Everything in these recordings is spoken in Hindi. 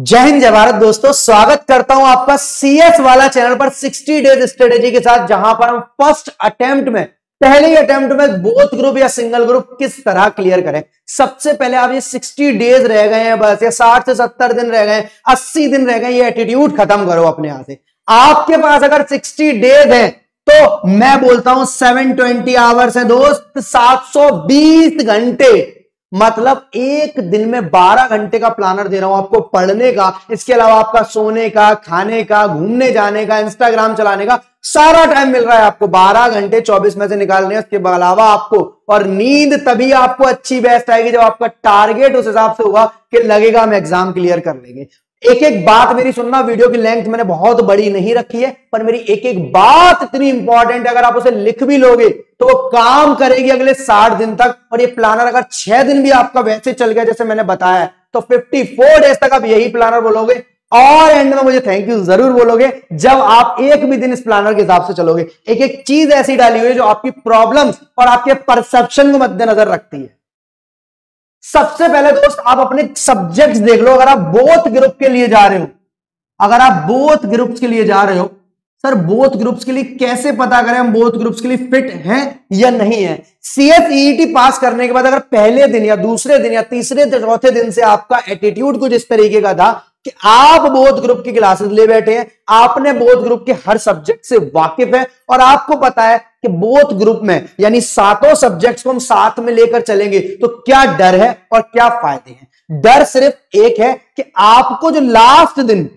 जय हिंद, जय भारत दोस्तों। स्वागत करता हूँ आपका सीएस वाला चैनल पर 60 डेज़ स्ट्रेटेजी के साथ, जहाँ पर हम फ़र्स्ट अटेम्प्ट में, पहले ही अटेम्प्ट में बोथ ग्रुप या सिंगल ग्रुप किस तरह क्लियर करें। सबसे पहले आप ये 60 डेज़ रह गए हैं बस, या 60 से 70 दिन रह गए 80 दिन रह गए ये एटीट्यूड खत्म करो अपने यहाँ से। आपके पास अगर 60 डेज़ है तो मैं बोलता हूँ 720 आवर्स है दोस्त 720 घंटे मतलब एक दिन में 12 घंटे का प्लानर दे रहा हूँ आपको पढ़ने का, इसके अलावा आपका सोने का, खाने का, घूमने जाने का इंस्टाग्राम चलाने का, सारा टाइम मिल रहा है आपको। 12 घंटे 24 में से निकालने इसके अलावा आपको, और नींद तभी आपको अच्छी बेस्ट आएगी जब आपका टारगेट उस हिसाब से होगा कि लगेगा हम एग्ज़ाम क्लियर कर लेंगे। एक एक बात मेरी सुनना, वीडियो की लेंथ मैंने बहुत बड़ी नहीं रखी है, पर मेरी एक एक बात इतनी इंपॉर्टेंट है, अगर आप उसे लिख भी लोगे तो वो काम करेगी अगले साठ दिन तक, और ये प्लानर अगर छह दिन भी आपका वैसे चल गया, जैसे मैंने बताया तो 54 डेज़ तक आप यही प्लानर बोलोगे, और एंड में मुझे थैंक यू ज़रूर बोलोगे, जब आप एक भी दिन इस प्लानर के हिसाब से चलोगे। एक एक चीज़ ऐसी डाली हुई है जो आपकी प्रॉब्लम्स और आपके परसेप्शन को मद्देनजर रखती है। सबसे पहले दोस्त, आप अपने सब्जेक्ट्स देख लो, अगर आप बोथ ग्रुप के लिए जा रहे हो, अगर आप बोथ ग्रुप्स के लिए जा रहे हो सर बोथ ग्रुप्स के लिए कैसे पता करें हम बोथ ग्रुप्स के लिए फिट हैं या नहीं है? सीएसईटी पास करने के बाद अगर पहले दिन या दूसरे दिन या तीसरे चौथे दिन से आपका एटीट्यूड कुछ इस तरीके का था कि आप बोध ग्रुप की क्लासेस ले बैठे हैं, आपने बोध ग्रुप के हर सब्जेक्ट से वाकिफ है और आपको पता है कि बोध ग्रुप में, यानी सातों सब्जेक्ट्स को हम साथ में लेकर चलेंगे तो क्या डर है और क्या फ़ायदे हैं? डर सिर्फ़ एक है कि आपको जो लास्ट दिन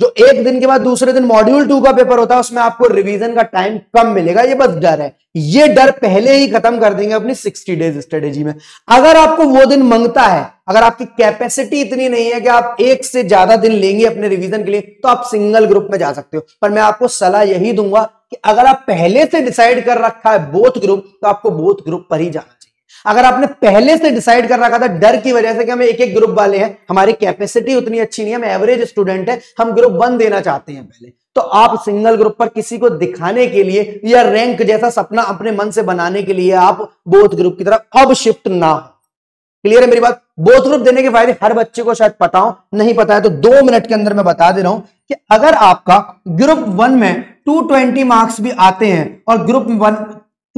जो एक दिन के बाद दूसरे दिन मॉड्यूल टू का पेपर होता है, उसमें आपको रिवीजन का टाइम कम मिलेगा। ये बस डर है। ये डर पहले ही खत्म कर देंगे अपनी सिक्सटी डेज़ स्ट्रेटेजी में। अगर आपको वो दिन मंगता है, अगर आपकी कैपेसिटी इतनी नहीं है कि आप एक से ज़्यादा दिन लेंगे अपने रिवीजन के लिए तो आप सिंगल ग्रुप में जा सकते हो। पर मैं आपको सलाह यही दूँगा कि अगर आप पहले से डिसाइड कर रखा है बोथ ग्रुप तो आपको बोथ ग्रुप पर ही जाना अगर आपने पहले से डिसाइड कर रखा था, डर की वजह से कि हम एक एक ग्रुप वाले हैं, हमारी कैपेसिटी उतनी अच्छी नहीं है, हम एवरेज स्टूडेंट है, हम ग्रुप वन देना चाहते हैं पहले। तो आप सिंगल ग्रुप पर किसी को दिखाने के लिए या रैंक जैसा सपना अपने मन से बनाने के लिए आप बोथ ग्रुप की तरफ़ अब शिफ्ट ना हो। क्लियर है मेरी बात? बोथ ग्रुप देने के फ़ायदे हर बच्चे को शायद पता हो, नहीं पता है तो दो मिनट के अंदर मैं बता दे रहा हूँ कि अगर आपका ग्रुप वन में 220 मार्क्स भी आते हैं और ग्रुप वन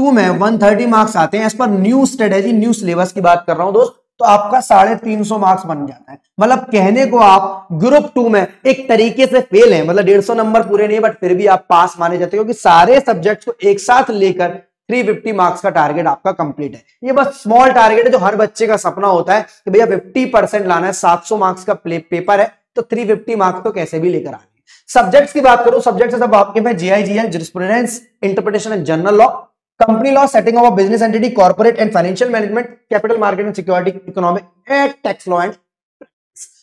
टू में 130 मार्क्स आते हैं। इस पर न्यू स्ट्रेटेजी न्यू सिलेबस की बात कर रहा हूँ दोस्त तो आपका साढ़े तीन सौ मार्क्स बन जाता है। मतलब कहने को आप ग्रुप टू में एक तरीके से फेल है। मतलब डेढ़ सौ नंबर पूरे नहीं बट फिर भी आप पास माने जाते हो क्योंकि सारे सब्जेक्ट्स को एक साथ लेकर 350 मार्क्स का टारगेट आपका कंप्लीट है। ये बस स्मॉल टारगेट है जो हर बच्चे का सपना होता है कि भैया 50 परसेंट लाना है 700 मार्क्स का पेपर है तो 350 मार्क्स तो कैसे भी लेकर आने सब्जेक्ट्स की बात करूँ सब्जेक्ट सब आपके में GIGL jurisprudence interpretation and general law company law setting of business entity corporate and financial management capital market and security economic and tax law and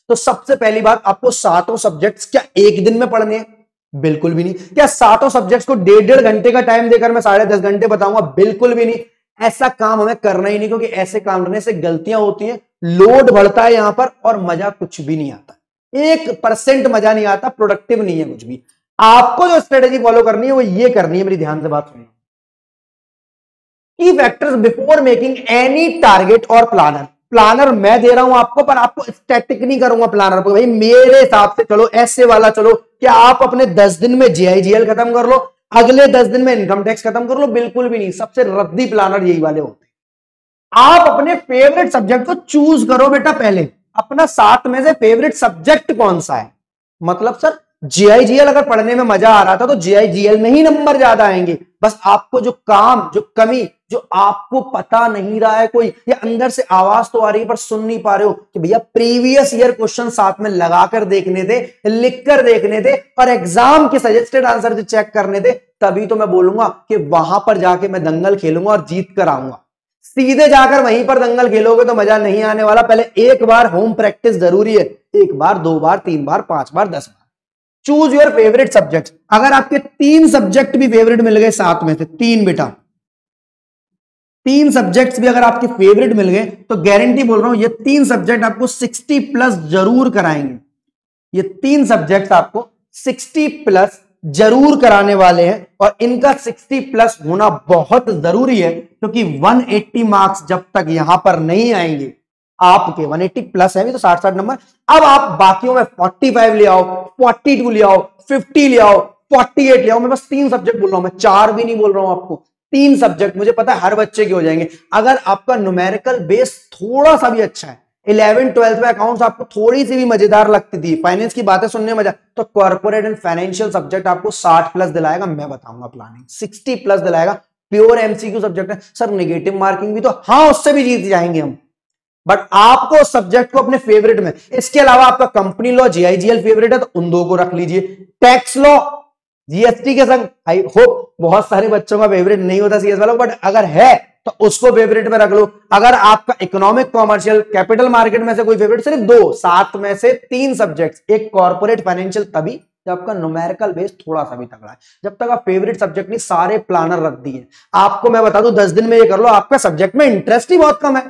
तो सबसे पहली बात, आपको सातों सब्जेक्ट्स क्या एक दिन में पढ़ने हैं? बिल्कुल भी नहीं। क्या सातों सब्जेक्ट्स को डेढ़ डेढ़ घंटे का टाइम देकर मैं साढ़े दस घंटे बताऊँगा? बिल्कुल भी नहीं। ऐसा काम हमें करना ही नहीं, क्योंकि ऐसे काम करने से गलतियाँ होती हैं लोड बढ़ता है यहाँ पर और मज़ा कुछ भी नहीं आता। एक परसेंट मज़ा नहीं आता प्रोडक्टिव नहीं है कुछ भी। आपको जो स्ट्रेटेजी फॉलो करनी है, वो ये करनी है, मेरी ध्यान से बात सुनिए। की factors before making any target और प्लानर प्लानर मैं दे रहा हूँ आपको, पर आपको स्टैटिक नहीं करूँगा प्लानर को। भाई, मेरे हिसाब से चलो, ऐसे वाला चलो क्या आप अपने दस दिन में जीआईजीएल खत्म कर लो, अगले दस दिन में इनकम टैक्स खत्म कर लो, बिल्कुल भी नहीं। सबसे रद्दी प्लानर यही वाले होते आप अपने फेवरेट सब्जेक्ट को चूज़ करो बेटा पहले। अपना साथ में से फेवरेट सब्जेक्ट कौन सा है? मतलब सर जीआईजीएल अगर पढ़ने में मज़ा आ रहा था तो जीआईजीएल में ही नंबर ज़्यादा आएँगे। बस आपको जो काम, जो कमी जो आपको पता नहीं रहा है कोई, या अंदर से आवाज़ तो आ रही है, पर सुन नहीं पा रहे हो, कि भैया प्रीवियस ईयर क्वेश्चन साथ में लगाकर देखने थे लिख कर देखने थे और एग्ज़ाम के सजेस्टेड आंसर जो चेक करने दे, तभी तो मैं बोलूँगा कि वहाँ पर जाके मैं दंगल खेलूँगा और जीत कर आऊँगा। सीधे जाकर वहीं पर दंगल खेलोगे तो मज़ा नहीं आने वाला। पहले एक बार होम प्रैक्टिस ज़रूरी है, एक बार, दो बार, तीन बार, पाँच बार, दस बार। चूज़ योर फेवरेट सब्जेक्ट अगर आपके तीन सब्जेक्ट भी फेवरेट मिल गए साथ में से, तीन बेटा तीन सब्जेक्ट्स भी अगर आपके फेवरेट मिल गए तो गारंटी बोल रहा हूँ, ये तीन सब्जेक्ट आपको 60 प्लस ज़रूर कराएँगे। ये तीन सब्जेक्ट्स आपको 60 प्लस ज़रूर कराने वाले हैं, और इनका 60 प्लस होना बहुत ज़रूरी है, क्योंकि तो 180 मार्क्स जब तक यहाँ पर नहीं आएँगे, आपके 180 प्लस है भी तो 60 60 नंबर अब आप बाकियों में 45 ले आओ 42 ले आओ 50 ले आओ 48 ले आओ, मैं बस तीन सब्जेक्ट बोल रहा हूँ, मैं चार भी नहीं बोल रहा हूँ आपको। तीन सब्जेक्ट मुझे पता है हर बच्चे के हो जाएँगे। अगर आपका न्यूमेरिकल बेस थोड़ा सा भी अच्छा है इलेवन ट्वेल्थ में अकाउंट्स आपको थोड़ी सी भी मज़ेदार लगती थी फाइनेंस की बातें सुनने में मज़ा तो कॉर्पोरेट एंड फाइनेंशियल सब्जेक्ट आपको 60 प्लस दिलाएगा, मैं बताऊँगा प्लानिंग 60 प्लस दिलाएगा प्योर एमसीक्यू सब्जेक्ट है। सर नेगेटिव मार्किंग भी तो हाँ उससे भी जीत जाएँगे हम। बट आपको सब्जेक्ट को अपने फेवरेट में, इसके अलावा आपका कंपनी लॉ जीआईजीएल फेवरेट है तो उन दो को रख लीजिए। टैक्स लॉ जीएसटी के संग आई होप बहुत सारे बच्चों का फेवरेट नहीं होता सीएस वाला बट अगर है तो उसको फेवरेट में रख लो। अगर आपका इकोनॉमिक कॉमर्शियल कैपिटल मार्केट में से कोई फेवरेट सिर्फ़ दो, सात में से तीन सब्जेक्ट एक कॉर्पोरेट फाइनेंशियल तभी आपका न्यूमेरिकल बेस थोड़ा सा भी तगड़ा है। जब तक आप फेवरेट सब्जेक्ट नहीं, सारे प्लानर रख दिए। आपको मैं बता दूँ, दस दिन में ये कर लो, आपका सब्जेक्ट में इंटरेस्ट ही बहुत कम है।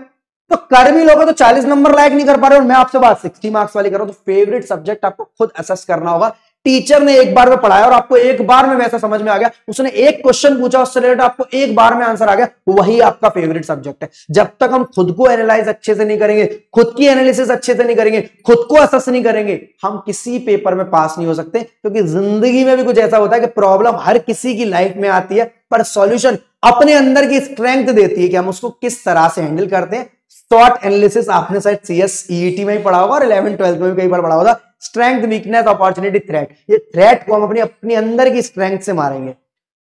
तो कर भी लोगे तो 40 नंबर लायक नहीं कर पा रहे और मैं आपसे बात 60 मार्क्स वाली कर रहा हूँ तो फेवरेट सब्जेक्ट आपको खुद असेस करना होगा। टीचर ने एक बार में पढ़ाया और आपको एक बार में वैसा समझ में आ गया। उसने एक क्वेश्चन पूछा, उससे रिलेटेड आपको एक बार में आंसर आ गया। वही आपका फेवरेट सब्जेक्ट है। जब तक हम खुद को एनालाइज अच्छे से नहीं करेंगे, खुद की एनालिसिस अच्छे से नहीं करेंगे, खुद को असेस नहीं करेंगे, हम किसी पेपर में पास नहीं हो सकते। क्योंकि ज़िंदगी में भी कुछ ऐसा होता है कि प्रॉब्लम हर किसी की लाइफ में आती है, पर सॉल्यूशन अपने अंदर की स्ट्रेंथ देती है कि हम उसको किस तरह से हैंडल करते हैं। शॉर्ट एनालिसिस आपने शायद सी एस ईटी में ही पढ़ा होगा और इलेवन ट्वेल्थ में भी कई बार पढ़ा होगा। स्ट्रेंथ वीकनेस अपॉर्चुनिटी थ्रेट ये थ्रेट को हम अपनी अपनी अंदर की स्ट्रेंथ से मारेंगे।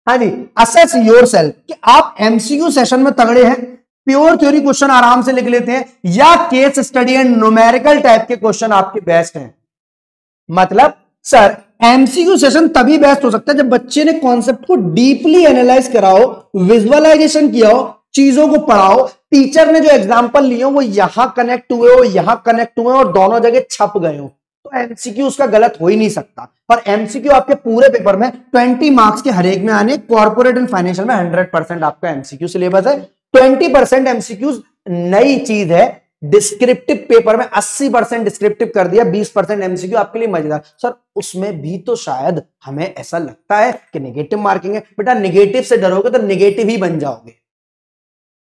हाँ जी असेस योर कि आप एमसीक्यू सेशन में तगड़े हैं प्योर थ्योरी क्वेश्चन आराम से लिख लेते हैं, या case study and numerical type के क्वेश्चन आपके बेस्ट हैं। मतलब सर एमसीक्यू सेशन तभी बेस्ट हो सकता है जब बच्चे ने कॉन्सेप्ट को डीपली एनालाइज कराओ विजुअलाइजेशन किया हो, चीज़ों को पढ़ाओ टीचर ने जो एग्ज़ाम्पल लिए हो, वो यहाँ कनेक्ट हुए हो, यहाँ कनेक्ट हुए और दोनों जगह छप गए हो। तो एमसीक्यू उसका गलत हो ही नहीं सकता। पर एमसीक्यू आपके पूरे पेपर में 20 मार्क्स के हरेक में आने कॉर्पोरेट एंड फाइनेंशियल में 100 परसेंट आपका एमसीक्यू सिलेबस है। 20 परसेंट एमसीक्यू नई चीज़ है। डिस्क्रिप्टिव पेपर में 80 परसेंट डिस्क्रिप्टिव कर दिया 20 परसेंट एमसीक्यू आपके लिए मज़ेदार। सर, उसमें भी तो शायद हमें ऐसा लगता है कि नेगेटिव मार्किंग है। बेटा नेगेटिव से डरोगे तो नेगेटिव ही बन जाओगे।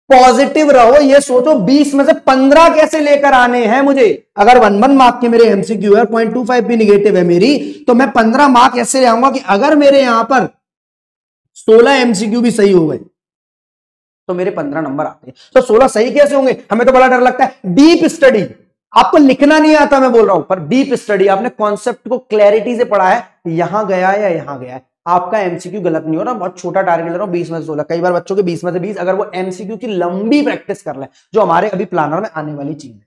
पॉजिटिव रहो, ये सोचो 20 में से 15 कैसे लेकर आने हैं मुझे? अगर वन वन मार्क के मेरे एमसीक्यू है, पॉइंट टू फाइव भी निगेटिव है मेरी तो मैं 15 मार्क ऐसे ले आऊँगा कि अगर मेरे यहाँ पर 16 एमसीक्यू भी सही हो गए तो मेरे 15 नंबर आते हैं। तो 16 सही कैसे होंगे? हमें तो बड़ा डर लगता है। डीप स्टडी आपको लिखना नहीं आता मैं बोल रहा हूँ, पर डीप स्टडी आपने कॉन्सेप्ट को क्लैरिटी से पढ़ा है, यहाँ गया या यहाँ गया है। आपका एमसीक्यू गलत नहीं हो रहा, बहुत छोटा टारगेट ले रहा हूँ, बीस में से सोलह। कई बार बच्चों के बीस में से बीस, अगर वो एमसीक्यू की लंबी प्रैक्टिस कर ले, जो हमारे अभी प्लानर में आने वाली चीज़ है।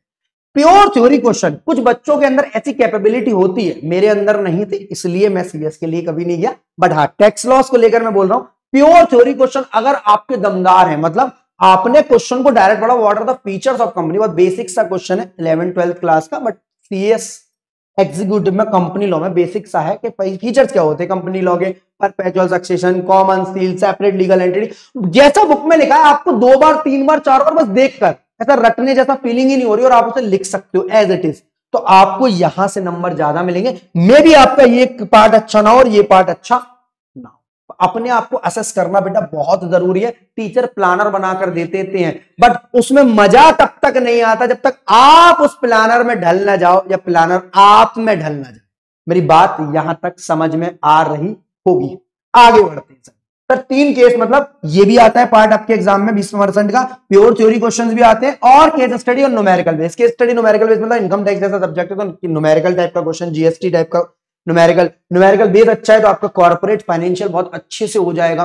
प्योर थ्योरी क्वेश्चन कुछ बच्चों के अंदर ऐसी कैपेबिलिटी होती है, मेरे अंदर नहीं थी, इसलिए मैं सीएस के लिए कभी नहीं गया बट हाँ टैक्स लॉस को लेकर मैं बोल रहा हूँ प्योर थ्योरी क्वेश्चन अगर आपके दमदार है मतलब आपने क्वेश्चन को डायरेक्ट पढ़ा what are the features of company बहुत बेसिक सा क्वेश्चन है इलेवन ट्वेल्थ क्लास का बट सीएस एग्जीक्यूटिव में कंपनी लॉ में बेसिक सा है कि फीचर्स क्या होते हैं कंपनी लॉ के? Perpetual succession common seal separate legal entity जैसा बुक में लिखा है, आपको दो बार, तीन बार, चार बार बस देखकर ऐसा रटने जैसा फीलिंग ही नहीं हो रही और आप उसे लिख सकते हो एज इट इज़ तो आपको यहाँ से नंबर ज़्यादा मिलेंगे। मे भी आपका ये पार्ट अच्छा ना हो और ये पार्ट अच्छा अपने आप को असेस करना बेटा बहुत ज़रूरी है। टीचर प्लानर बनाकर दे देते हैं। बट उसमें मज़ा तब तक नहीं आता जब तक आप उस प्लानर में ढल ना जाओ या प्लानर आप में ढल ना जाए। मेरी बात यहाँ तक समझ में आ रही होगी। आगे बढ़ते हैं सर। तीन केस मतलब ये भी आता है पार्ट आपके एग्ज़ाम में बीस परसेंट का। प्योर थ्योरी क्वेश्चंस भी आते हैं और केस स्टडी और numerical base case study numerical base मतलब इनकम टैक्स जैसा सब्जेक्ट है तो न्यूमेरिकल टाइप का क्वेश्चन जीएसटी टाइप का न्यूमेरिकल न्यूमेरिकल बेस अच्छा है तो आपका कॉर्पोरेट फाइनेंशियल बहुत अच्छे से हो जाएगा।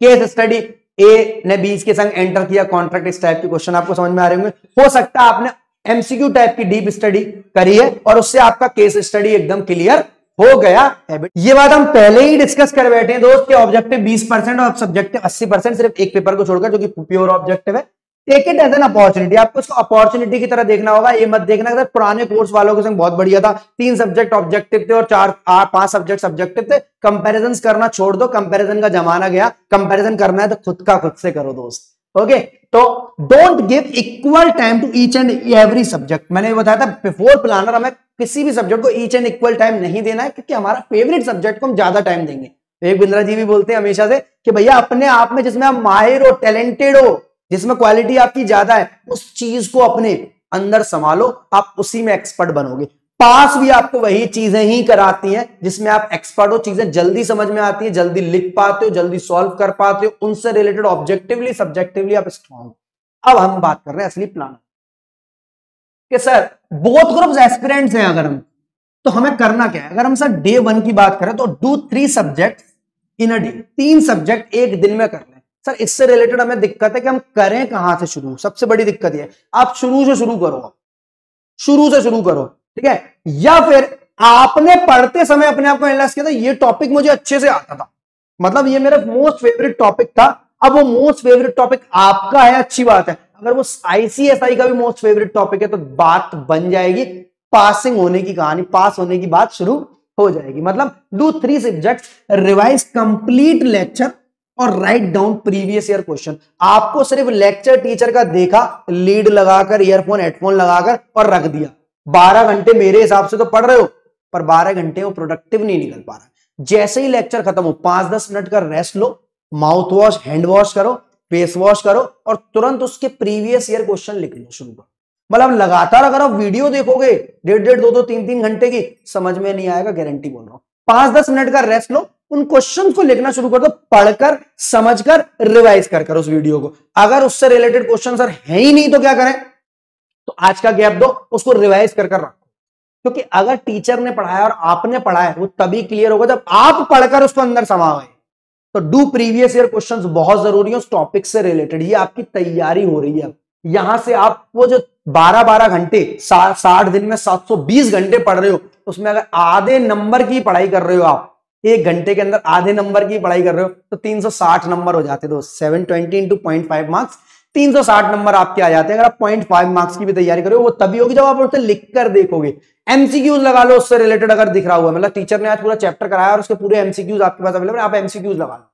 केस स्टडी ए ने बीस के संग एंटर किया कॉन्ट्रैक्ट इस टाइप के क्वेश्चन आपको समझ में आ रहे होंगे। हो सकता है आपने एमसीक्यू टाइप की डीप स्टडी करी है और उससे आपका केस स्टडी एकदम क्लियर हो गया हैबिट ये बात हम पहले ही डिस्कस कर बैठे हैं दोस्त, कि ऑब्जेक्टिव 20 परसेंट और सब्जेक्टिव 80 परसेंट सिर्फ़ एक पेपर को छोड़कर, जो कि प्योर ऑब्जेक्टिव है। Take it as an opportunity आपको उसको अपॉर्चुनिटी की तरह देखना होगा, ये मत देखना अगर पुराने कोर्स वालों के संग बहुत बढ़िया था, तीन सब्जेक्ट ऑब्जेक्टिव थे और चार पाँच सब्जेक्ट सब्जेक्टिव थे कंपेरिजन करना छोड़ दो कंपेरिजन का जमाना गया कंपेरिजन करना है तो खुद का खुद से करो दोस्त। ओके तो don't give equal time to each and every subject मैंने बताया था बिफोर प्लानर हमें किसी भी सब्जेक्ट को ईच एंड इक्वल टाइम नहीं देना है, क्योंकि हमारा फेवरेट सब्जेक्ट को हम ज़्यादा टाइम देंगे। एक बिंद्रा जी भी बोलते हैं हमेशा से कि भैया अपने आप में जिसमें आप माहिर हो टैलेंटेड हो जिसमें क्वालिटी आपकी ज़्यादा है, उस चीज़ को अपने अंदर संभालो, आप उसी में एक्सपर्ट बनोगे। पास भी आपको वही चीज़ें ही कराती हैं, जिसमें आप एक्सपर्ट हो, चीज़ें जल्दी समझ में आती है, जल्दी लिख पाते हो, जल्दी सॉल्व कर पाते हो, उनसे रिलेटेड ऑब्जेक्टिवली सब्जेक्टिवली आप स्ट्रॉन्ग अब हम बात कर रहे हैं असली प्लान कि। सर बोथ ग्रुप्स एस्पिरेंट्स हैं अगर हम तो हमें करना क्या है? अगर हम सर डे वन की बात करें तो do three subject in a day तीन सब्जेक्ट एक दिन में कर सर, इससे रिलेटेड हमें दिक्कत है कि हम करें कहाँ से शुरू? सबसे बड़ी दिक्कत है। आप शुरू से शुरू करो। शुरू से शुरू करो, ठीक है? या फिर आपने पढ़ते समय अपने आप को एनालाइज किया था, ये टॉपिक मुझे अच्छे से आता था। मतलब ये मेरा मोस्ट फेवरेट टॉपिक था। अब वो मोस्ट फेवरेट टॉपिक आपका है, अच्छी बात है। अगर वो आईसीएसआई का भी मोस्ट फेवरेट टॉपिक है तो बात बन जाएगी। पासिंग होने की कहानी पास होने की बात शुरू हो जाएगी। मतलब do three subject revise complete lecture और write down previous year question आपको सिर्फ़ लेक्चर टीचर का देखा लीड लगाकर ईयरफोन हेडफोन लगाकर और रख दिया। बारह घंटे मेरे हिसाब से तो पढ़ रहे हो, पर बारह घंटे वो प्रोडक्टिव नहीं निकल पा रहा। जैसे ही लेक्चर खत्म हो, पाँच दस मिनट का रेस्ट लो माउथ वॉश हैंड वॉश करो फेस वॉश करो और तुरंत उसके प्रीवियस ईयर क्वेश्चन लिख लो शुरू करो। मतलब लगातार अगर आप वीडियो देखोगे, डेढ़ डेढ़, दो दो, तीन तीन घंटे की, समझ में नहीं आएगा गारंटी बोल रहा हूँ। पाँच दस मिनट का रेस्ट लो, उन क्वेश्चन को लिखना शुरू कर दो, पढ़कर, समझकर रिवाइज कर कर उस वीडियो को। अगर उससे रिलेटेड क्वेश्चन सर है ही नहीं तो क्या करें? तो आज का गैप दो, उसको रिवाइज कर कर रखो। क्योंकि अगर टीचर ने पढ़ाया और आपने पढ़ाया, वो तभी क्लियर होगा जब आप पढ़कर उसको अंदर समा तो डू प्रीवियस ईयर क्वेश्चन बहुत ज़रूरी है, उस टॉपिक से रिलेटेड ये आपकी तैयारी हो रही है। यहाँ से आप वो जो 12-12 घंटे साठ दिन में 720 घंटे पढ़ रहे हो उसमें अगर आधे नंबर की पढ़ाई कर रहे हो आप, एक घंटे के अंदर आधे नंबर की पढ़ाई कर रहे हो तो 360 नंबर हो जाते दोस्त। Seven twenty into point five marks 360 number आपके आ जाते हैं। अगर आप पॉइंट फाइव मार्क्स की भी तैयारी करो वो तभी होगी जब आप उसे लिख कर देखोगे एमसीक्यूज लगा लो, उससे रिलेटेड अगर दिख रहा हुआ मतलब टीचर ने आज पूरा चैप्टर कराया और उसके पूरे एमसीक्यूज आपके पास अवेलेबल आप एमसीक्यूज लगा लो।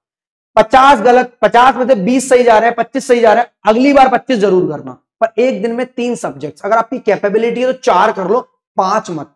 पचास गलत, पचास में से बीस सही जा रहे हैं, पच्चीस सही जा रहे हैं, अगली बार पच्चीस ज़रूर करना। पर एक दिन में तीन सब्जेक्ट अगर आपकी कैपेबिलिटी है तो चार कर लो, पाँच मत।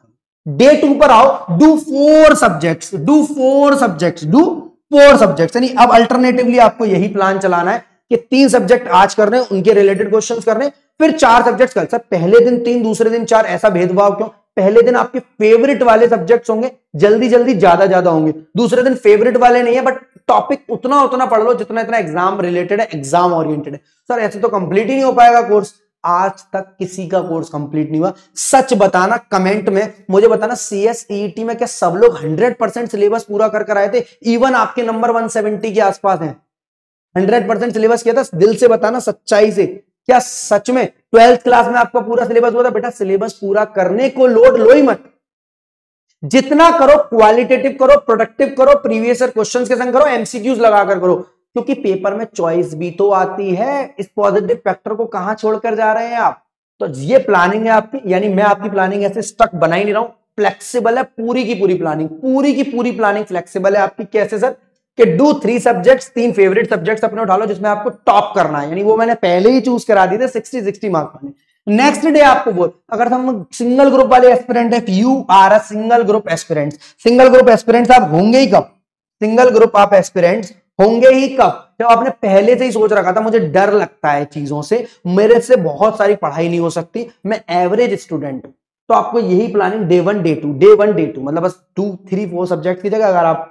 डे टू पर आओ do four subjects do four subjects do four subjects यानी अब अल्टरनेटिवली आपको यही प्लान चलाना है कि तीन सब्जेक्ट आज कर रहे हैं, उनके रिलेटेड क्वेश्चन कर रहे हैं, फिर चार सब्जेक्ट्स कर। सर, पहले दिन तीन, दूसरे दिन चार, ऐसा भेदभाव क्यों? पहले दिन आपके फेवरेट वाले सब्जेक्ट्स होंगे, जल्दी जल्दी ज़्यादा ज़्यादा होंगे। दूसरे दिन फेवरेट वाले नहीं है बट टॉपिक उतना उतना पढ़ लो जितना, इतना एग्ज़ाम रिलेटेड है एग्ज़ाम ओरिएंटेड है। सर, ऐसे तो कंप्लीट ही नहीं हो पाएगा कोर्स आज तक किसी का कोर्स कंप्लीट नहीं हुआ। सच बताना कमेंट में मुझे बताना सीएसईटी एस में क्या सब लोग 100 परसेंट सिलेबस पूरा कर कर आए थे? इवन आपके नंबर 170 के आसपास हैं। 100 परसेंट सिलेबस किया था, दिल से बताना, सच्चाई से। क्या सच में ट्वेल्थ क्लास में आपका पूरा सिलेबस हुआ था? बेटा सिलेबस पूरा करने को लोड लो ही मत। जितना करो क्वालिटेटिव करो प्रोडक्टिव करो प्रीवियस क्वेश्चन के संग करो एमसीक्यूज लगाकर करो। क्योंकि पेपर में चॉइस भी तो आती है। इस पॉजिटिव फैक्टर को कहाँ छोड़कर जा रहे हैं आप? तो ये प्लानिंग है आपकी, यानी मैं आपकी प्लानिंग ऐसे स्टक बना ही नहीं रहा हूँ। फ्लेक्सिबल है, पूरी की पूरी प्लानिंग पूरी की पूरी प्लानिंग फ्लेक्सिबल है आपकी। कैसे सर? कि डू थ्री सब्जेक्ट्स तीन फेवरेट सब्जेक्ट्स अपने उठा लो जिसमें आपको टॉप करना है। यानी वो मैंने पहले ही चूज़ करा दी थे सिक्सटी सिक्सटी मार्क्स वाले नेक्स्ट डे आपको बोल अगर हम सिंगल ग्रुप वाले एस्पिरेंट है you are a single group aspirants single group aspirants आप होंगे ही कब? सिंगल ग्रुप आप एस्पिरेंट्स होंगे ही कब? जब आपने पहले से ही सोच रखा था, मुझे डर लगता है चीज़ों से, मेरे से बहुत सारी पढ़ाई नहीं हो सकती, मैं एवरेज स्टूडेंट हूँ। तो आपको यही planning day one day two day one day two मतलब बस टू थ्री फोर सब्जेक्ट की जगह अगर आप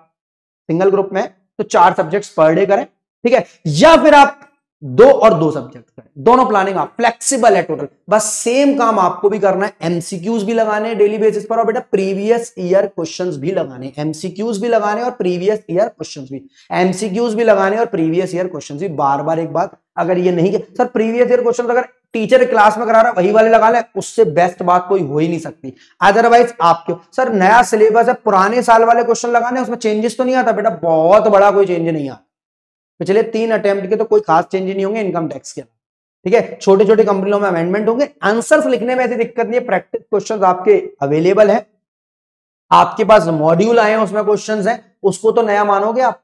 सिंगल ग्रुप में तो चार सब्जेक्ट्स पर डे करें, ठीक है? या फिर आप दो और दो सब्जेक्ट करें दोनों प्लानिंग आप फ्लेक्सिबल है टोटल बस सेम काम आपको भी करना है। एमसीक्यूज भी लगाने हैं डेली बेसिस पर। और बेटा प्रीवियस ईयर क्वेश्चंस भी लगाने एमसीक्यूज भी लगाने और प्रीवियस ईयर क्वेश्चंस भी। एमसीक्यूज भी लगाने और प्रीवियस ईयर क्वेश्चंस भी। बार बार एक बात अगर ये नहीं सर प्रीवियस ईयर क्वेश्चन अगर टीचर क्लास में करा रहा वही वाले लगा ले, उससे बेस्ट बात कोई हो ही नहीं सकती। अदरवाइज़ आपके सर, नया सिलेबस है, पुराने साल वाले क्वेश्चन लगाने उसमें चेंजेस तो नहीं आता। बेटा, बहुत बड़ा कोई चेंज नहीं आता। पिछले तीन अटेम्प्ट के तो कोई खास चेंज नहीं होंगे इनकम टैक्स के ठीक है? छोटे छोटे कंपनियों में अमेंडमेंट होंगे। आंसर्स लिखने में ऐसी दिक्कत नहीं है प्रैक्टिस क्वेश्चन आपके अवेलेबल है। आपके पास मॉड्यूल आए हैं, उसमें क्वेश्चन है, उसको तो नया मानोगे आप।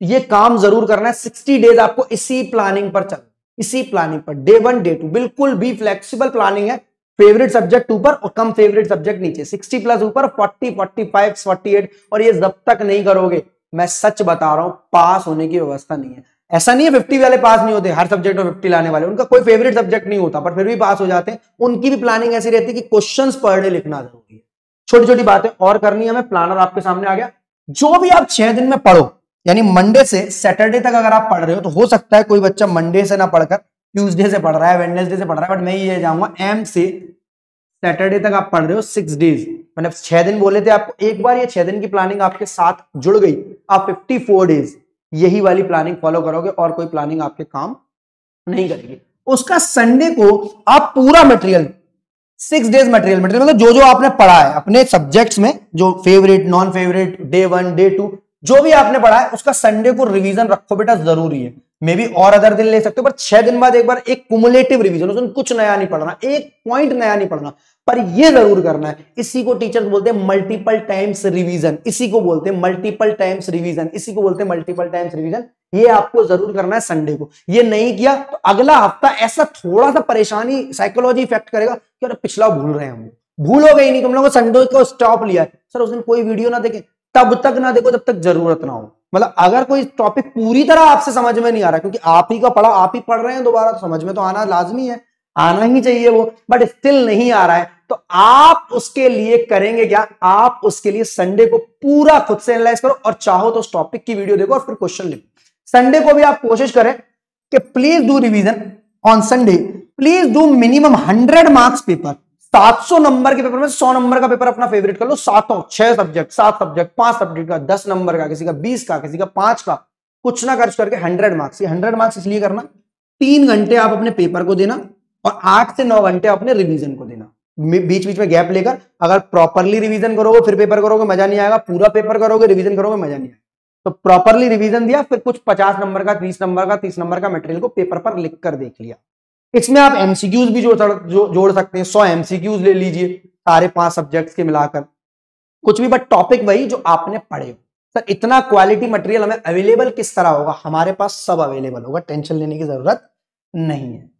ये काम ज़रूर करना है। सिक्सटी डेज़ आपको इसी प्लानिंग पर चलना इसी प्लानिंग पर। डे वन डे टू बिल्कुल भी फ्लेक्सिबल प्लानिंग है। फेवरेट सब्जेक्ट ऊपर और कम फेवरेट सब्जेक्ट नीचे। 60 प्लस ऊपर 40 45 48 और ये जब तक नहीं करोगे मैं सच बता रहा हूँ, पास होने की व्यवस्था नहीं है। ऐसा नहीं है फिफ्टी वाले पास नहीं होते, हर सब्जेक्ट में फिफ्टी लाने वाले। उनका कोई फेवरेट सब्जेक्ट नहीं होता, पर फिर भी पास हो जाते हैं। उनकी भी प्लानिंग ऐसी रहती है कि क्वेश्चन पढ़ने लिखना ज़रूरी है। छोटी छोटी बातें और करनी है हमें प्लानर आपके सामने आ गया। जो भी आप छह दिन में पढ़ो, यानी मंडे से सैटरडे तक अगर आप पढ़ रहे हो तो हो सकता है कोई बच्चा मंडे से ना पढ़कर ट्यूसडे से पढ़ रहा है वेडनेसडे से पढ़ रहा है बट मैं ये जाऊँगा एम से सैटरडे तक आप पढ़ रहे हो सिक्स डेज़ मैंने छह दिन बोले थे आपको एक बार ये छह दिन की प्लानिंग आपके साथ जुड़ गई। आप फिफ्टी फोर डेज़ यही वाली प्लानिंग फॉलो करोगे और कोई प्लानिंग आपके काम नहीं करेगी। उसका संडे को आप पूरा material six days material material मतलब जो जो आपने पढ़ा है, अपने सब्जेक्ट्स में जो favourite non favourite day one day two जो भी आपने पढ़ा है, उसका संडे को रिवीजन रखो बेटा, ज़रूरी है। मे बी और अदर दिन ले सकते हो, पर छह दिन बाद एक बार एक कुमुलेटिव रिवीजन उसमें कुछ नया नहीं पढ़ना, एक पॉइंट नया नहीं पढ़ना। पर ये ज़रूर करना है। इसी को टीचर्स बोलते हैं मल्टीपल टाइम्स रिवीजन इसी को बोलते हैं मल्टीपल टाइम्स रिवीजन इसी को बोलते हैं मल्टीपल टाइम्स रिवीजन ये आपको ज़रूर करना है संडे को। ये नहीं किया तो अगला हफ़्ता ऐसा थोड़ा सा परेशानी साइकोलॉजी इफ़ेक्ट करेगा कि अरे पिछला भूल रहे हैं हम भूलोगे ही नहीं, तुम लोगों संडे को स्टॉप लिया है। सर, उस दिन कोई वीडियो ना देखे। तब तक ना देखो जब तक ज़रूरत ना हो। मतलब अगर कोई टॉपिक पूरी तरह आपसे समझ में नहीं आ रहा, क्योंकि आप ही का पढ़ा, आप ही पढ़ रहे हैं दोबारा तो समझ में तो आना लाजमी है। आना ही चाहिए वो बट स्टिल नहीं आ रहा है। तो आप उसके लिए करेंगे क्या? आप उसके लिए संडे को पूरा खुद से एनालाइज करो और चाहो तो उस टॉपिक की वीडियो देखो और फिर क्वेश्चन लिखो। संडे को भी आप कोशिश करें कि please do revision on Sunday please do minimum hundred marks paper 700 number के पेपर में 100 नंबर का पेपर अपना फेवरेट कर लो। सातों छह सब्जेक्ट सात सब्जेक्ट पाँच सब्जेक्ट का, दस नंबर का, किसी का बीस का, किसी का पाँच का। कुछ ना खर्च करके हंड्रेड मार्क्स ये हंड्रेड मार्क्स इसलिए करना, तीन घंटे आप अपने पेपर को देना और आठ से नौ घंटे अपने रिवीजन को देना। बीच बीच में गैप लेकर अगर प्रॉपरली रिवीजन करोगे फिर पेपर करोगे मज़ा नहीं आएगा। पूरा पेपर करोगे रिवीजन करोगे मज़ा नहीं आएगा। तो प्रॉपरली रिवीजन दिया फिर कुछ पचास नंबर का तीस नंबर का तीस नंबर का मटेरियल को पेपर पर लिख कर देख लिया। इसमें आप एमसीक्यूज भी जोड़ जो, जोड़ सकते हैं। सौ एमसीक्यूज ले लीजिए सारे पाँच सब्जेक्ट्स के मिलाकर। कुछ भी बट टॉपिक वही जो आपने पढ़े हो। सर इतना क्वालिटी मटेरियल हमें अवेलेबल किस तरह होगा? हमारे पास सब अवेलेबल होगा। टेंशन लेने की ज़रूरत नहीं है।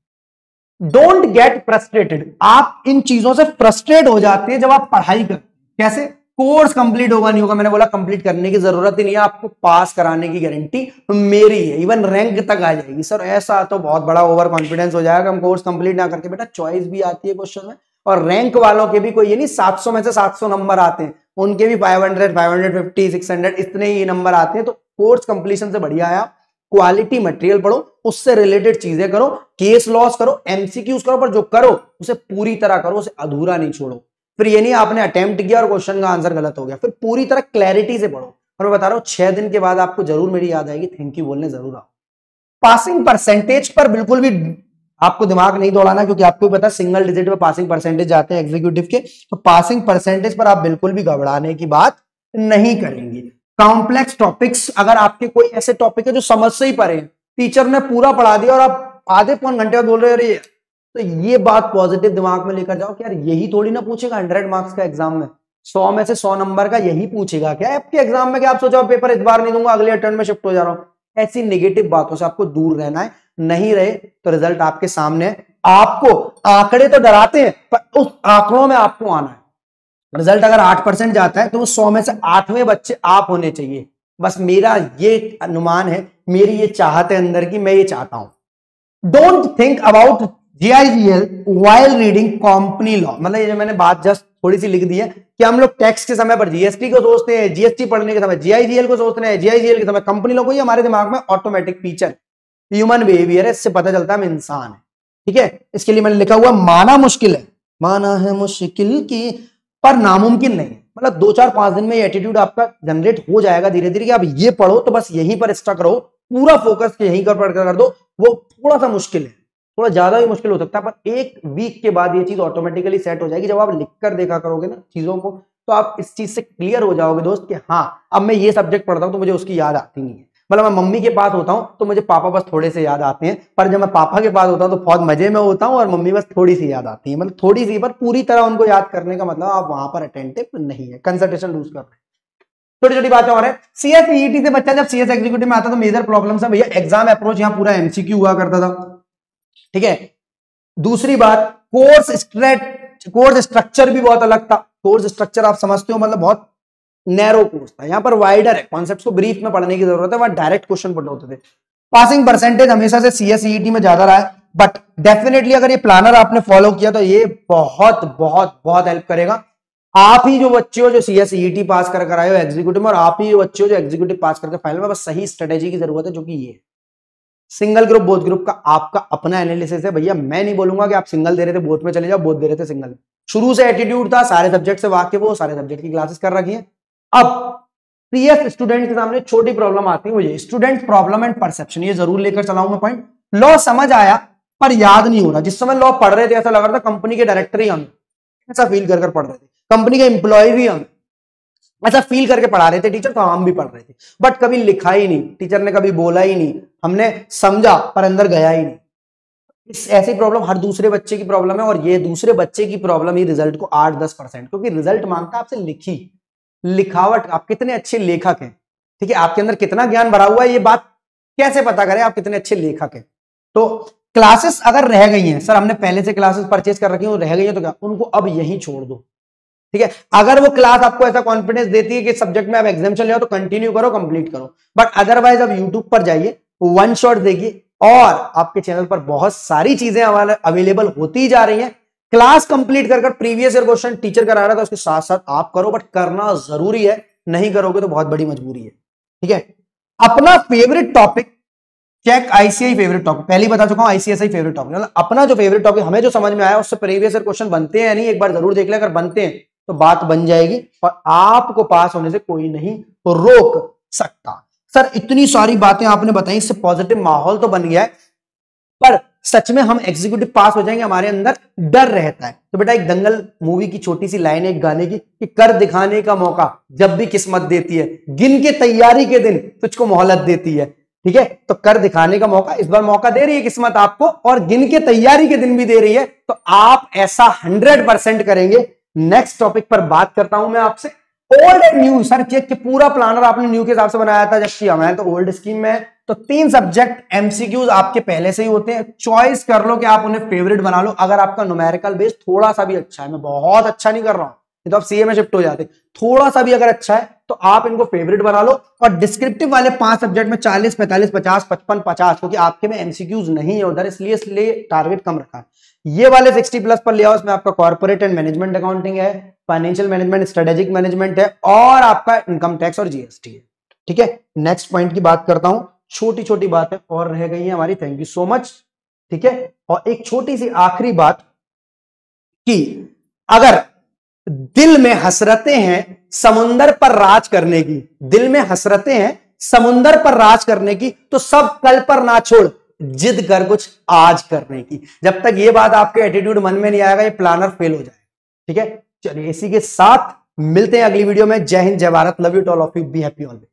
डोंट गेट फ्रस्ट्रेटेड आप इन चीज़ों से फ्रस्ट्रेट हो जाते हैं जब आप पढ़ाई करते कैसे? कोर्स कंप्लीट होगा, नहीं होगा, मैंने बोला कंप्लीट करने की ज़रूरत ही नहीं है, आपको पास कराने की गारंटी मेरी है इवन रैंक तक आ जाएगी। सर, ऐसा तो बहुत बड़ा ओवर कॉन्फिडेंस हो जाएगा हम कोर्स कंप्लीट ना करके बेटा चॉइस भी आती है क्वेश्चन में। और रैंक वालों के भी कोई ये नहीं 700 में से 700 नंबर आते हैं। उनके भी 500 550 600 इतने ही नंबर आते हैं। तो कोर्स कंप्लीशन से बढ़िया है क्वालिटी मटेरियल पढ़ो, उससे रिलेटेड चीज़ें करो केस लॉस करो एमसीक्यूज करो, पर जो करो, उसे पूरी तरह करो, उसे अधूरा नहीं छोड़ो। फिर ये नहीं आपने अटेम्प्ट किया और क्वेश्चन का आंसर गलत हो गया। फिर पूरी तरह क्लैरिटी से पढ़ो। और मैं बता रहा हूँ, छह दिन के बाद आपको ज़रूर मेरी याद आएगी। थैंक यू बोलने ज़रूर आओ। पासिंग परसेंटेज पर बिल्कुल भी आपको दिमाग नहीं दौड़ाना, क्योंकि आपको पता सिंगल डिजिट में पासिंग परसेंटेज जाते हैं एग्जीक्यूटिव के। तो पासिंग परसेंटेज पर आप बिल्कुल भी घबराने की बात नहीं करेंगे। कॉम्प्लेक्स टॉपिक्स अगर आपके कोई ऐसे टॉपिक है जो समझ से ही पढ़े टीचर ने पूरा पढ़ा दिया और आप आधे पौन घंटे बोल रहे हो तो ये बात पॉजिटिव दिमाग में लेकर जाओ कि यार यही थोड़ी ना पूछेगा हंड्रेड मार्क्स का एग्ज़ाम में। सौ में से सौ नंबर का यही पूछेगा क्या? आपके एग्ज़ाम में क्या आप सोचो पेपर इस बार नहीं दूँगा, अगले अटेम्प्ट में शिफ्ट हो जा रहा हूँ। ऐसी नेगेटिव बातों से आपको दूर रहना है, नहीं रहे तो रिज़ल्ट आपके सामने है। आपको आंकड़े तो डराते हैं, पर उस आंकड़ों में आपको आना है। रिज़ल्ट अगर आठ परसेंट जाता है तो वो सौ में से आठवें बच्चे आप होने चाहिए। बस मेरा ये अनुमान है, मेरी ये चाहत है अंदर की, मैं ये चाहता हूँ। Don't think about GIGL while reading company law मतलब ये जो मैंने बात जस्ट थोड़ी सी लिख दी है कि हम लोग टैक्स के समय पर जीएसटी को सोचते हैं जीएसटी पढ़ने के समय जीआईजीएल को सोचते हैं जीआईजीएल के समय कंपनी लॉ को ही हमारे दिमाग में ऑटोमेटिक फीचर ह्यूमन बिहेवियर है, इससे पता चलता है हम इंसान है। ठीक है? इसके लिए मैंने लिखा हुआ माना मुश्किल है। माना है मुश्किल की पर नामुमकिन नहीं मतलब दो चार पाँच दिन में एटीट्यूड आपका जनरेट हो जाएगा धीरे धीरे कि आप ये पढ़ो तो बस यहीं पर स्टक रहो पूरा फोकस यहीं पढ़ कर दो, वो थोड़ा सा मुश्किल है। थोड़ा ज़्यादा भी मुश्किल हो सकता है, पर एक वीक के बाद ये चीज़ ऑटोमेटिकली सेट हो जाएगी। जब आप लिख कर देखा करोगे ना चीज़ों को तो आप इस चीज़ से क्लियर हो जाओगे दोस्त कि हाँ अब मैं ये सब्जेक्ट पढ़ता हूँ तो मुझे उसकी याद आती नहीं है। मतलब मैं मम्मी के पास होता हूँ तो मुझे पापा बस थोड़े से याद आते हैं। पर जब मैं पापा के पास होता हूँ तो बहुत मज़े में होता हूँ और मम्मी बस थोड़ी सी याद आती है। मतलब थोड़ी सी, पर पूरी तरह उनको याद करने का मतलब आप वहाँ पर अटेंटिव नहीं है। कंसल्टेशन लूज कर रहे छोटी छोटी बातें और है। सीएस ईटी से बच्चा जब सीएस एग्जीक्यूटिव में आता तो मेजर प्रॉब्लम है भैया एग्ज़ाम अप्रोच यहाँ पूरा एमसीक्यू हुआ करता था। ठीक है? दूसरी बात कोर्स स्ट्रेट कोर्स स्ट्रक्चर भी बहुत अलग था। कोर्स स्ट्रक्चर आप समझते हो मतलब बहुत नैरो कोर्स था, यहाँ पर वाइडर है कॉन्सेप्ट को ब्रीफ में पढ़ने की ज़रूरत है, वहाँ डायरेक्ट क्वेश्चन पढ़ होते थे। पासिंग परसेंटेज हमेशा से सी एस में ज़्यादा रहा है बट डेफिनेटली अगर ये प्लानर आपने फॉलो किया तो ये बहुत बहुत बहुत हेल्प करेगा। आप ही जो बच्चे हो जो सी एस पास कर कर आए हो एग्जीक्यूटिव में, और आप ही बच्चे हो जो एग्जीक्यूटिव पास करके फाइनल में, बस सही स्ट्रेटेजी की ज़रूरत है, जो कि ये सिंगल ग्रुप बोथ ग्रुप का आपका अपना एनालिसिस है, भैया, मैं नहीं बोलूँगा कि आप सिंगल दे रहे थे बोथ में चले जाओ बोथ दे रहे थे सिंगल शुरू से एटीट्यूड था, सारे सब्जेक्ट से वाकिफ हो सारे सब्जेक्ट की क्लासेस कर रखी है। अब पीएस स्टूडेंट के सामने छोटी प्रॉब्लम आती है, मुझे। स्टूडेंट प्रॉब्लम एंड परसेप्शन ये ज़रूर लेकर चलाऊँगा पॉइंट लॉ समझ आया, पर याद नहीं हो रहा। जिस समय लॉ पढ़ रहे थे, ऐसा लग रहा था कंपनी के डायरेक्टर ही हम। ऐसा फील कर पढ़ रहे थे। कंपनी के एम्प्लॉय भी हम। ऐसा फील करके पढ़ा रहे थे। टीचर तो हम भी पढ़ रहे थे। बट कभी लिखा ही नहीं। टीचर ने कभी बोला ही नहीं। हमने समझा, पर अंदर गया ही नहीं। इस ऐसी प्रॉब्लम हर दूसरे बच्चे की प्रॉब्लम है, और ये दूसरे बच्चे की प्रॉब्लम ही रिज़ल्ट को आठ दस परसेंट क्योंकि रिज़ल्ट माँगता है आपसे लिखी। लिखावट, आप कितने अच्छे लेखक हैं। ठीक है, आपके अंदर कितना ज्ञान भरा हुआ है ये बात? कैसे पता करें आप कितने अच्छे लेखक हैं? तो क्लासेस अगर रह गई हैं, सर हमने पहले से क्लासेस परचेज कर रखी हैं रह गई हैं तो क्या? उनको अब यही छोड़ दो। ठीक है, अगर वो क्लास आपको ऐसा कॉन्फिडेंस देती है कि सब्जेक्ट में आप एग्ज़ाम चल जाओ तो कंटिन्यू करो कंप्लीट करो। बट अदरवाइज़ आप यूट्यूब पर जाइए वन शॉट देखिए और आपके चैनल पर बहुत सारी चीज़ें हमारे अवेलेबल होती जा रही हैं। क्लास कंप्लीट कर प्रीवियस ईयर क्वेश्चन टीचर करा रहा था, उसके साथ साथ आप करो, बट करना ज़रूरी है, नहीं करोगे तो बहुत बड़ी मजबूरी है, ठीक है? अपना favourite topic check ICI favourite topic पहले बता चुका हूँ आईसीएसआई फेवरेट टॉपिक मतलब अपना जो फेवरेट टॉपिक हमें जो समझ में आया, उससे प्रीवियस ईयर क्वेश्चन बनते हैं नहीं, एक बार ज़रूर देख ले अगर बनते हैं तो बात बन जाएगी और आपको पास होने से कोई नहीं रोक सकता। सर, इतनी सारी बातें आपने बताई, इससे पॉजिटिव माहौल तो बन गया है, पर सच में हम एग्जीक्यूटिव पास हो जाएँगे, हमारे अंदर डर रहता है। तो बेटा एक दंगल मूवी की छोटी सी लाइन है एक गाने की, कि कर दिखाने का मौका जब भी किस्मत देती है। गिन के तैयारी के दिन तुझको मोहलत देती है, ठीक है? तो कर दिखाने का मौका, इस बार मौका दे रही है किस्मत आपको, और गिन के तैयारी के दिन भी दे रही है। तो आप ऐसा हंड्रेड करेंगे। नेक्स्ट टॉपिक पर बात करता हूँ मैं आपसे। Old and new sir check के पूरा प्लानर आपने न्यू के हिसाब से बनाया था जबकि हमारे तो ओल्ड स्कीम में तो तीन सब्जेक्ट एमसीक्यूज आपके पहले से ही होते हैं। चॉइस कर लो कि आप उन्हें फेवरेट बना लो। अगर आपका न्यूमेरिकल बेस थोड़ा सा भी अच्छा है, मैं बहुत अच्छा नहीं कर रहा हूँ तो आप सीए में शिफ्ट हो जाते थोड़ा सा भी अगर अच्छा है तो आप इनको फेवरेट बना लो और डिस्क्रिप्टिव वाले पाँच सब्जेक्ट में चालीस, पैंतालीस, पचास, पचपन, पचास, क्योंकि आपके में एमसीक्यूज नहीं है उधर, इसलिए इसलिए टारगेट कम रखा है। ये वाले 60 प्लस पर लिया, उसमें आपका कॉर्पोरेट एंड मैनेजमेंट अकाउंटिंग है फाइनेंशियल मैनेजमेंट स्ट्रेटेजिक मैनेजमेंट है, और आपका इनकम टैक्स और जीएसटी है। ठीक है? नेक्स्ट पॉइंट की बात करता हूँ। छोटी छोटी बातें और रह गई है हमारी। थैंक यू सो मच ठीक है? और एक छोटी सी आखिरी बात कि अगर दिल में हसरतें हैं समुंदर पर राज करने की, दिल में हसरतें हैं समुंदर पर राज करने की तो सब कल पर ना छोड़, जिद कर कुछ आज करने की। जब तक ये बात आपके एटीट्यूड मन में नहीं आएगा, ये प्लानर फेल हो जाए ठीक है? चलिए इसी के साथ मिलते हैं अगली वीडियो में। जय हिंद, जय Bharat. Love you to all of you be happy always